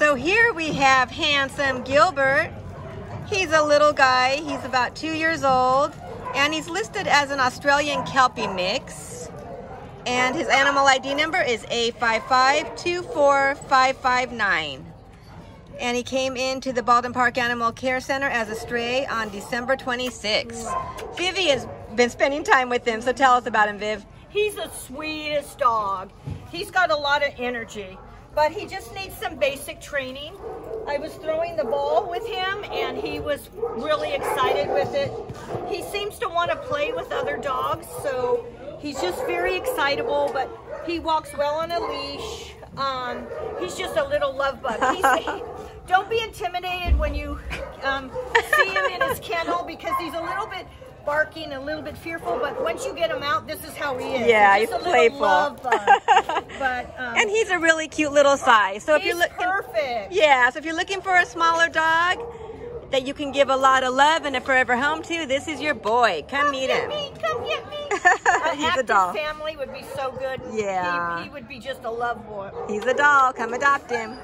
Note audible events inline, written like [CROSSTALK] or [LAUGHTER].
So here we have handsome Gilbert. He's a little guy. He's about two years old. And he's listed as an Australian Kelpie mix. And his animal ID number is A5524559. And he came into the Baldwin Park Animal Care Center as a stray on December 26th. Vivi has been spending time with him, so tell us about him, Viv. He's the sweetest dog. He's got a lot of energy, but he just needs some basic training. I was throwing the ball with him and he was really excited with it. He seems to want to play with other dogs, so he's just very excitable, but he walks well on a leash. Um, he's just a little love bug. [LAUGHS] He, don't be intimidated when you um, see him in his kennel because he's a little bit barking, a little bit fearful, but once you get him out, this is how he is. Yeah, he's, he's a playful. [LAUGHS] but um, And he's a really cute little size. So if you're looking, perfect. yeah, so if you're looking for a smaller dog that you can give a lot of love and a forever home to, this is your boy. Come, Come meet get him. me, come get me. [LAUGHS] An He's a doll. family would be so good. Yeah. He, he would be just a love boy. He's a doll. Come adopt him.